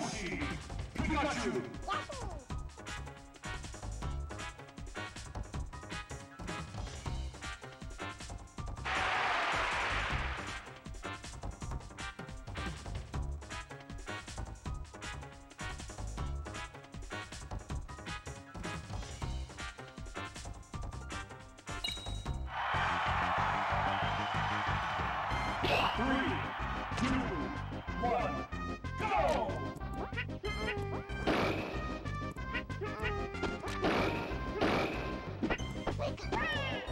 Yoshi! Pikachu! Three, two, one, go! Game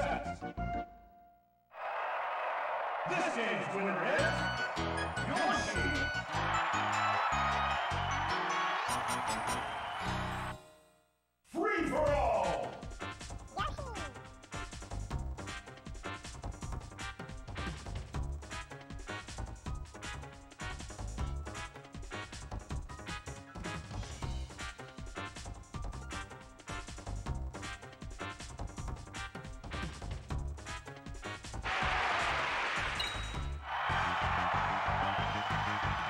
set! This game's winner is Yoshi!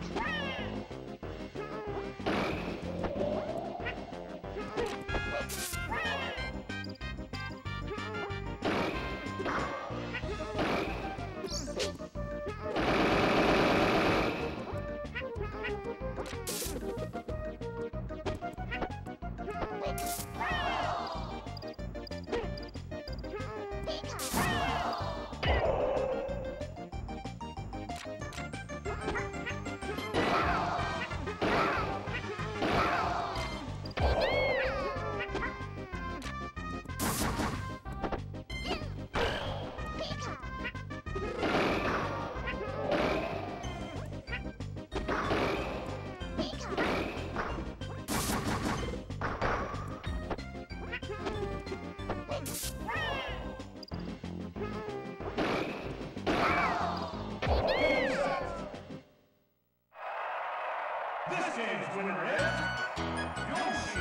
Yeah. This game's winner is Yoshi.